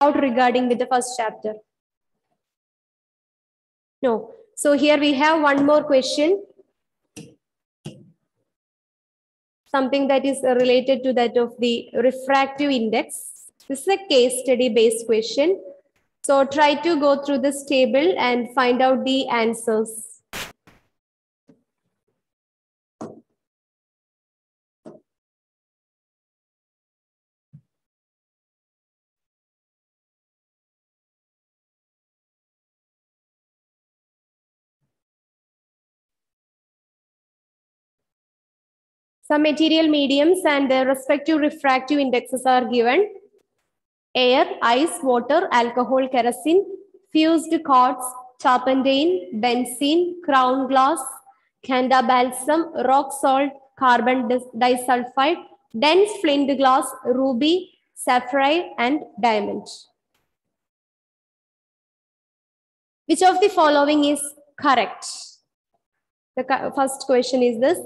out regarding with the first chapter? No. So here we have one more question. Something that is related to that of the refractive index. This is a case study based question. So try to go through this table and find out the answers. Some material mediums and their respective refractive indexes are given. Air, ice, water, alcohol, kerosene, fused quartz, turpentine, benzene, crown glass, Canada balsam, rock salt, carbon disulfide, dense flint glass, ruby, sapphire, and diamond. Which of the following is correct? The first question is this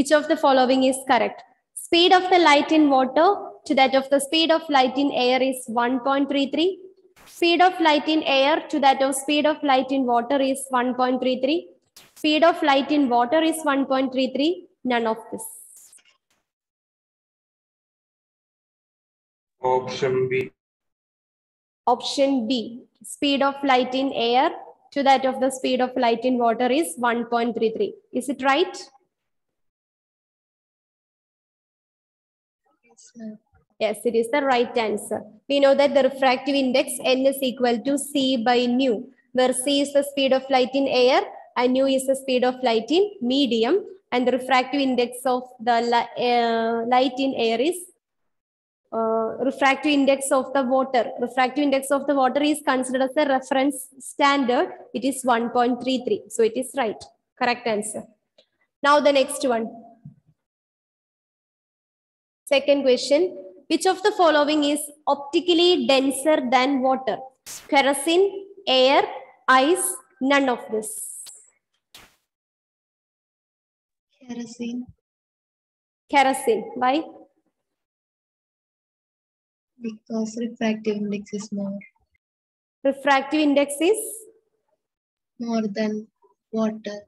which of the following is correct? Speed of the light in water to that of the speed of light in air is 1.33. Speed of light in air to that of speed of light in water is 1.33. Speed of light in water is 1.33. None of this. Option B. Option B. Speed of light in air to that of the speed of light in water is 1.33. Is it right? Yes, it is the right answer. We know that the refractive index n is equal to c by nu, where c is the speed of light in air and nu is the speed of light in medium, and the refractive index of the uh, light in air is uh, refractive index of the water. Refractive index of the water is considered as a reference standard. It is 1.33. So it is right. Correct answer. Now the next one. Second question. Which of the following is optically denser than water? Kerosene, air, ice, none of this. Kerosene Kerosene. Why? because refractive index is more Refractive index is more than water.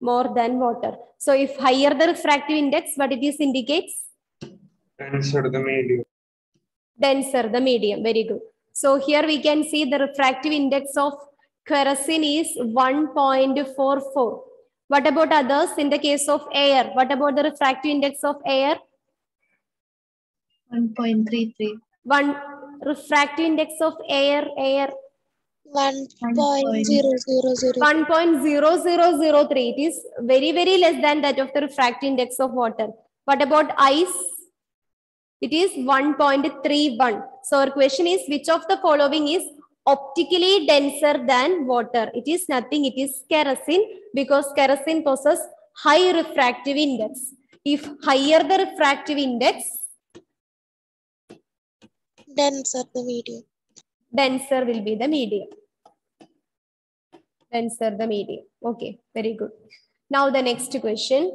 more than water. So if higher the refractive index, what it is indicates? Answer the medium. denser, the medium. Very good. So here we can see the refractive index of kerosene is 1.44. What about others? In the case of air, what about the refractive index of air? 1.33. One refractive index of air, air One point zero zero zero. 1.0003. It is very, very less than that of the refractive index of water. What about ice? It is 1.31. So our question is which of the following is optically denser than water? It is nothing. It is kerosene because kerosene possesses high refractive index. If higher the refractive index, Denser the medium. denser will be the medium. Denser the medium. Okay, very good. Now the next question.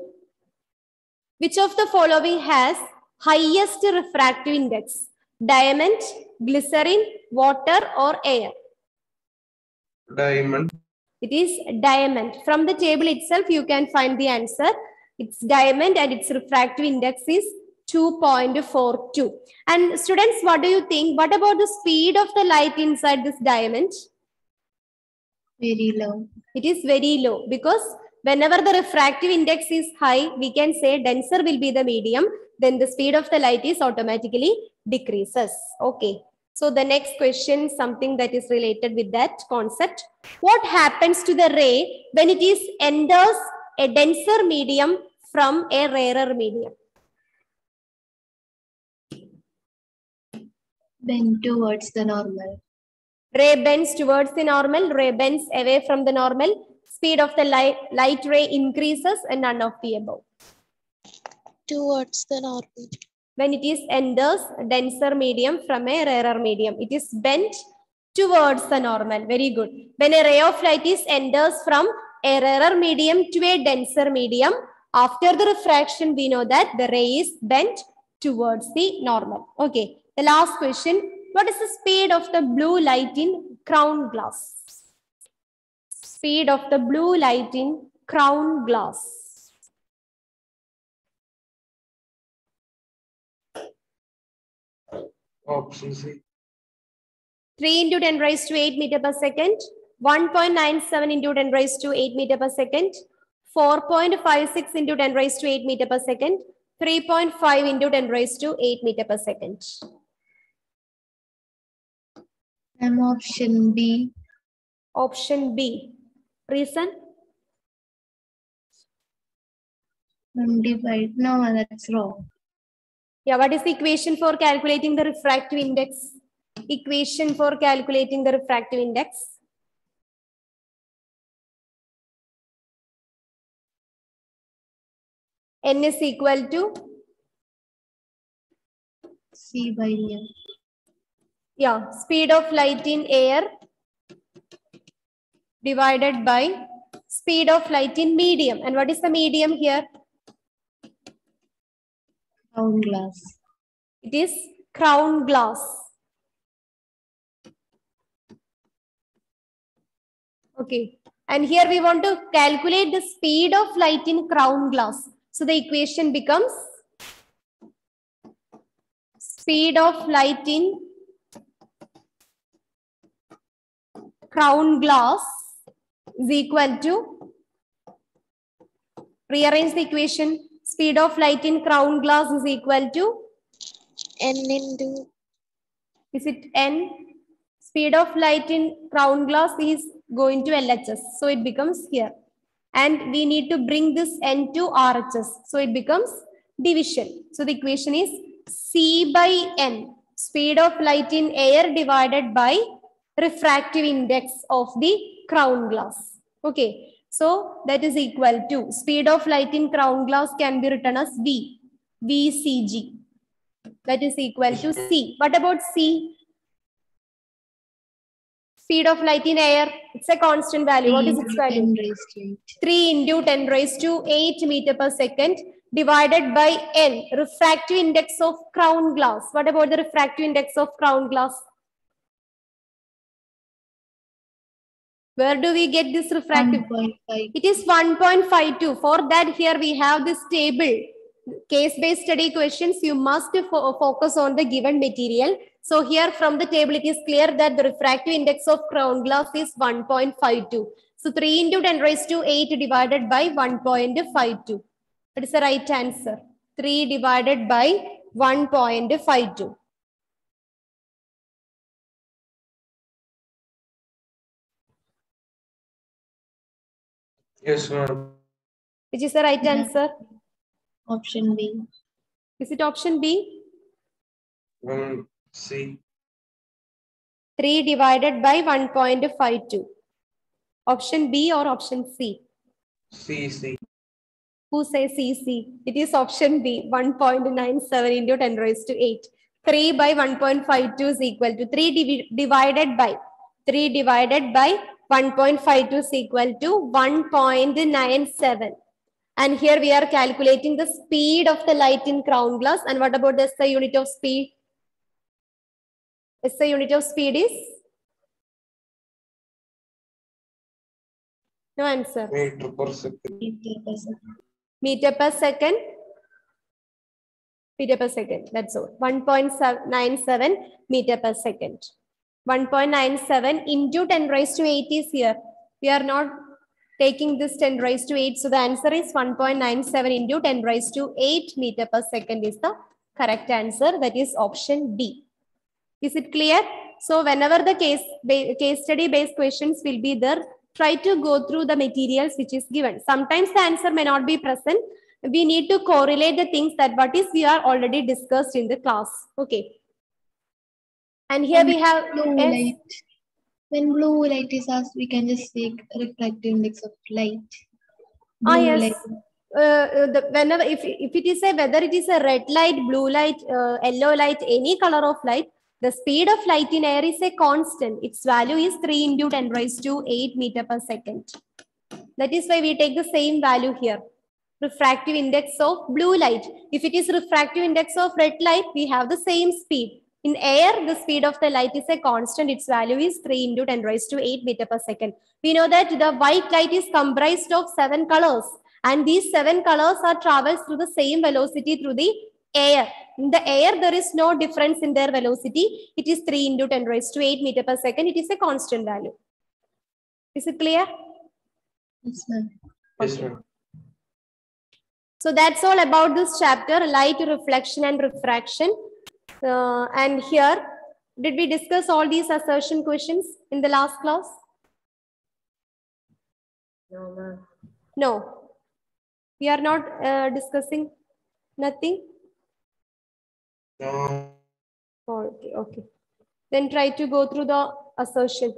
Which of the following has highest refractive index? Diamond, glycerin, water or air? Diamond. It is diamond. From the table itself, you can find the answer. It's diamond and its refractive index is 2.42. And students, what do you think? What about the speed of the light inside this diamond? Very low. It is very low because whenever the refractive index is high, we can say denser will be the medium, then the speed of the light is automatically decreases. Okay. So the next question, something that is related with that concept. What happens to the ray when it is enters a denser medium from a rarer medium? Bend towards the normal. Ray bends towards the normal, ray bends away from the normal. Speed of the light, light ray increases and none of the above. Towards the normal. when it is enters denser medium from a rarer medium. It is bent towards the normal. Very good. When a ray of light is enters from a rarer medium to a denser medium, after the refraction, we know that the ray is bent towards the normal. Okay. The last question, what is the speed of the blue light in crown glass? Speed of the blue light in crown glass. Oh, option C. 3 into 10 raised to 8 meter per second, 1.97 into 10 raised to 8 meter per second, 4.56 into 10 raised to 8 meter per second, 3.5 into 10 raised to 8 meter per second. I'm option B. Option B. Reason? I'm divide. No, that's wrong. Yeah, what is the equation for calculating the refractive index? Equation for calculating the refractive index. N is equal to, C by mu. yeah, speed of light in air divided by speed of light in medium. And what is the medium here? Crown glass. It is crown glass. Okay. And here we want to calculate the speed of light in crown glass. So the equation becomes speed of light in crown glass is equal to rearrange the equation speed of light in crown glass is equal to N into is it n? Speed of light in crown glass is going to LHS so it becomes here. And we need to bring this n to RHS so it becomes division. So the equation is C by n speed of light in air divided by refractive index of the crown glass. Okay so that is equal to speed of light in crown glass can be written as V VCG that is equal to C. What about C? Speed of light in air, it's a constant value. What is its value? 10 raised to 8. 3 into 10 raised to 8 meter per second divided by N, refractive index of crown glass. What about the refractive index of crown glass? Where do we get this refractive? 1.5. It is 1.52. For that, here we have this table. Case-based study questions, you must fo- focus on the given material. So here from the table, it is clear that the refractive index of crown glass is 1.52. So 3 into 10 raised to 8 divided by 1.52. That is the right answer. 3 divided by 1.52. Yes, ma'am. Which is the right Yeah. answer? Option B. Is it option B? Um, C. 3 divided by 1.52. Option B or option C? C, C. Who says CC? It is option B, 1.97 into 10 raised to 8. 3 by 1.52 is equal to 3 divi- divided by 3 divided by 1.52 is equal to 1.97. And here we are calculating the speed of the light in crown glass. And what about the SI unit of speed? SI unit of speed is? No answer. Meter per second. Meter per second. meter per second meter per second that's all 1.97 meter per second 1.97 into 10 raised to 8 is here we are not taking this 10 raised to 8 so the answer is 1.97 into 10 raised to 8 meter per second is the correct answer that is option b is it clear so whenever the case case study based questions will be there try to go through the materials which is given. Sometimes the answer may not be present. We need to correlate the things that what is we are already discussed in the class. Okay. And here we have Blue light. When blue light is asked, we can just take refractive index of light. Ah, yes. light. uh, uh, the, whenever if, if it is a whether it is a red light, blue light, uh, yellow light, any color of light, the speed of light in air is a constant. Its value is 3 into 10 raised to 8 meter per second. That is why we take the same value here. Refractive index of blue light. If it is refractive index of red light, we have the same speed. In air, the speed of the light is a constant. Its value is 3 into 10 raised to 8 meter per second. We know that the white light is comprised of seven colors. And these seven colors are travels through the same velocity through the air. In the air, there is no difference in their velocity. It is 3 into 10 raised to 8 meter per second. It is a constant value. Is it clear? Yes, ma'am. Yes, ma'am. So that's all about this chapter, light reflection and refraction. Uh, and here, did we discuss all these assertion questions in the last class? No, ma'am. No. We are not uh, discussing nothing? No. Okay, okay. Then try to go through the assertion.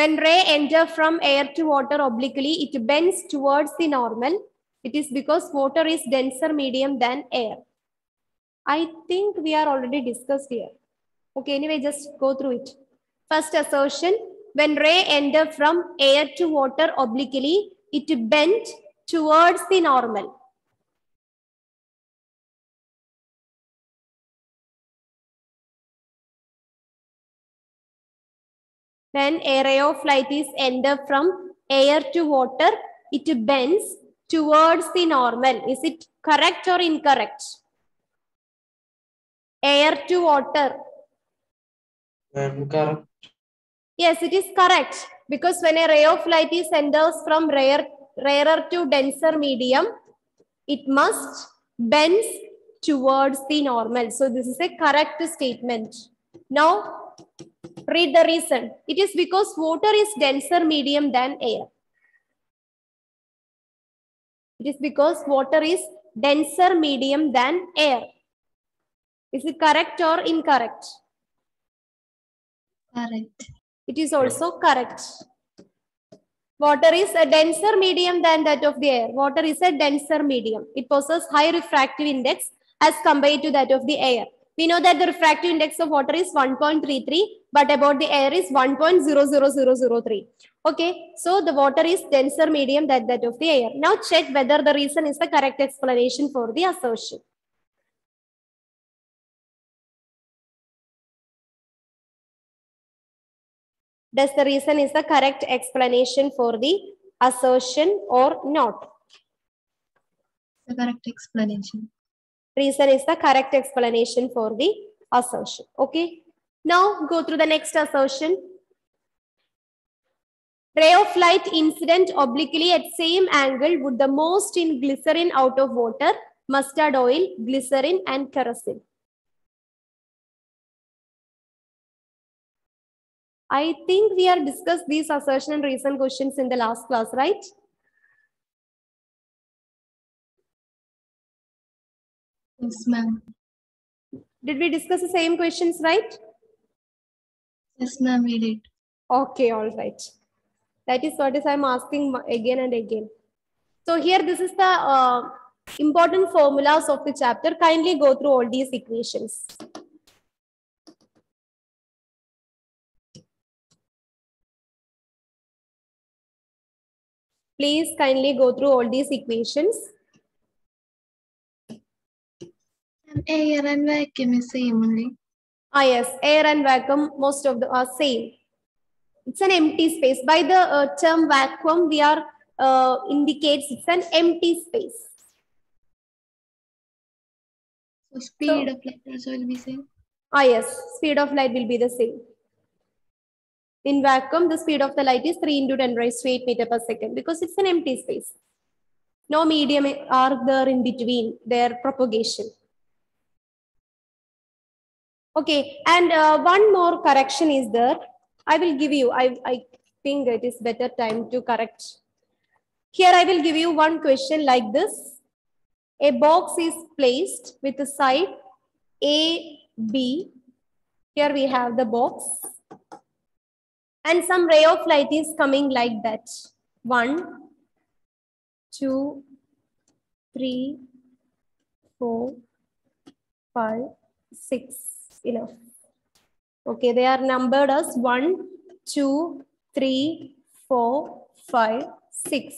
When ray enter from air to water obliquely, it bends towards the normal. It is because water is denser medium than air. I think we are already discussed here. Okay, anyway, just go through it. First assertion, when ray enter from air to water obliquely, it bent towards the normal. When a ray of light is enter from air to water, it bends towards the normal. Is it correct or incorrect? Air to water. Ma'am, correct. Yes, it is correct. Because when a ray of light is enters from rare, rarer to denser medium, it must bends towards the normal. So this is a correct statement. Now, read the reason. It is because water is denser medium than air. It is because water is denser medium than air. Is it correct or incorrect? Correct. It is also correct. Water is a denser medium than that of the air. Water is a denser medium. It possesses high refractive index as compared to that of the air. We know that the refractive index of water is 1.33, but about the air is 1.00003. Okay, so the water is denser medium than that of the air. Now check whether the reason is the correct explanation for the assertion. Does the reason is the correct explanation for the assertion or not? The correct explanation. Reason is the correct explanation for the assertion. Okay. Now go through the next assertion. Ray of light incident obliquely at same angle would the most in glycerin out of water, mustard oil, glycerin and kerosene. I think we have discussed these assertion and reason questions in the last class, right? Yes, ma'am. Did we discuss the same questions, right? Yes, ma'am, we did. Okay, all right. That is what is I'm asking again and again. So here, this is the uh, important formulas of the chapter. Kindly go through all these equations. Please kindly go through all these equations. And air and vacuum is same only. Ah, yes, air and vacuum, most of the are same. It's an empty space. By the uh, term vacuum, we are uh, indicates it's an empty space. So speed of light also will be same. Ah, yes, speed of light will be the same. In vacuum, the speed of the light is 3 into 10 raised to 8 meter per second because it's an empty space. No medium are there in between their propagation. Okay, and uh, one more correction is there. I will give you, I, I think it is better time to correct. Here I will give you one question like this. A box is placed with the side A, B. Here we have the box. And some ray of light is coming like that. One, two, three, four, five, six. Enough. Okay, they are numbered as one, two, three, four, five, six.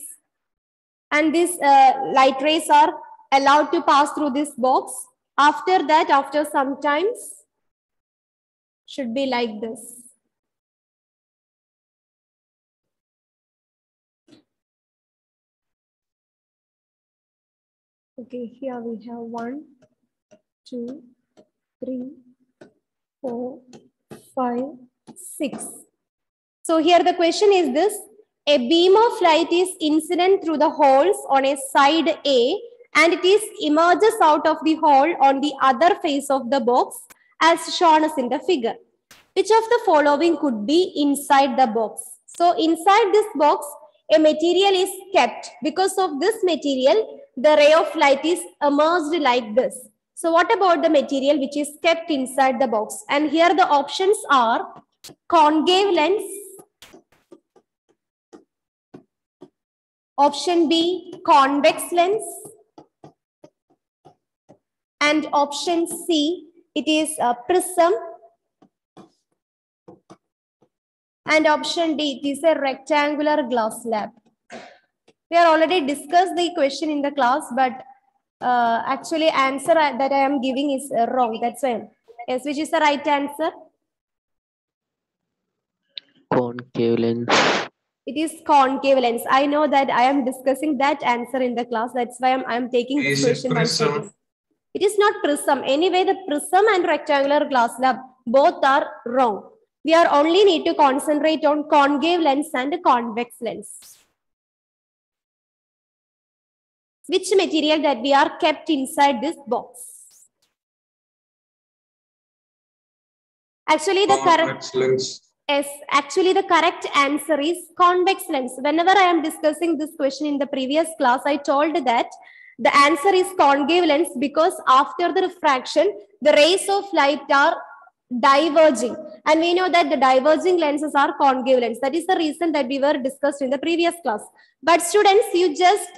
And these uh, light rays are allowed to pass through this box. After that, after some times, should be like this. Okay, here we have one, two, three, four, five, six. So here the question is this. A beam of light is incident through the holes on a side A and it is emerges out of the hole on the other face of the box as shown as in the figure. Which of the following could be inside the box? So inside this box, a material is kept. Because of this material, the ray of light is emerged like this. So what about the material which is kept inside the box? And here the options are concave lens, option B, convex lens, and option C, it is a prism, and option D, it is a rectangular glass slab. We are already discussed the question in the class, but uh, actually answer that I am giving is uh, wrong. That's why. Yes, which is the right answer? concave lens It is concave lens. I know that I am discussing that answer in the class. That's why I'm, I'm taking this Is it question. once prism? It is not prism. Anyway, the prism and rectangular glass slab both are wrong. We are only need to concentrate on concave lens and convex lens. Which material that we are kept inside this box? Actually, the correct lens. Yes, actually the correct answer is convex lens. Whenever I am discussing this question in the previous class, I told that the answer is concave lens because after the refraction, the rays of light are diverging. And we know that the diverging lenses are concave lens. That is the reason that we were discussed in the previous class. But students, you just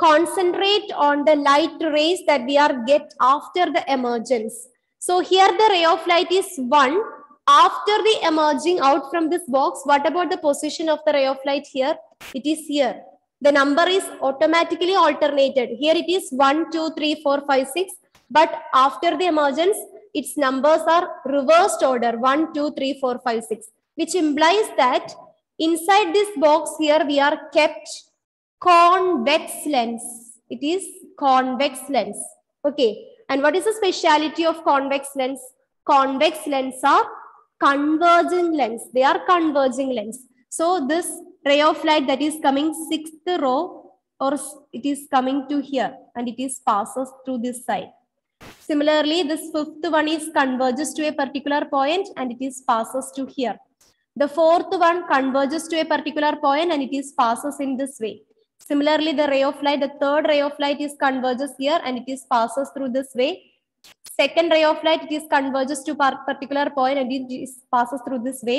concentrate on the light rays that we are get after the emergence. So here the ray of light is one after the emerging out from this box, what about the position of the ray of light here? It is here. The number is automatically alternated. Here it is 1, 2, 3, 4, 5, 6. But after the emergence, its numbers are reversed order 1, 2, 3, 4, 5, 6. Which implies that inside this box here we are kept convex lens. It is convex lens. Okay. And what is the speciality of convex lens? Convex lens are converging lens. They are converging lens. So this ray of light that is coming sixth row or it is coming to here and it is passes through this side. Similarly, this fifth one is converges to a particular point and it is passes to here. The fourth one converges to a particular point and it is passes in this way. Similarly, the ray of light, the third ray of light is converges here and it is passes through this way. Second ray of light, it is converges to par- particular point and it is passes through this way.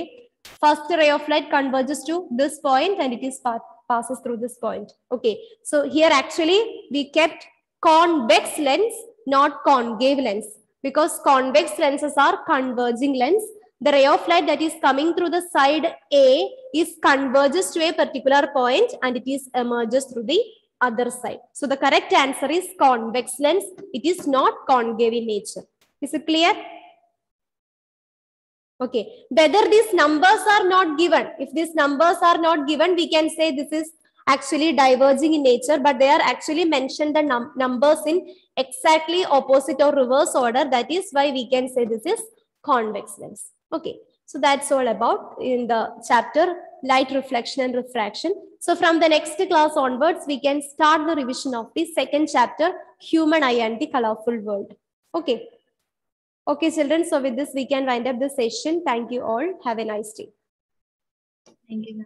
First ray of light converges to this point and it is pa- passes through this point. Okay, so here actually we kept convex lens, not concave lens because convex lenses are converging lens. The ray of light that is coming through the side A is converges to a particular point and it is emerges through the other side. So the correct answer is convex lens. It is not concave in nature. Is it clear? Okay. Whether these numbers are not given, if these numbers are not given, we can say this is actually diverging in nature, but they are actually mentioned the num numbers in exactly opposite or reverse order. That is why we can say this is convex lens. Okay. So that's all about in the chapter light reflection and refraction. So from the next class onwards, we can start the revision of the second chapter, human eye and the colorful world. Okay. Okay, children. So with this, we can wind up the session. Thank you all. Have a nice day. Thank you.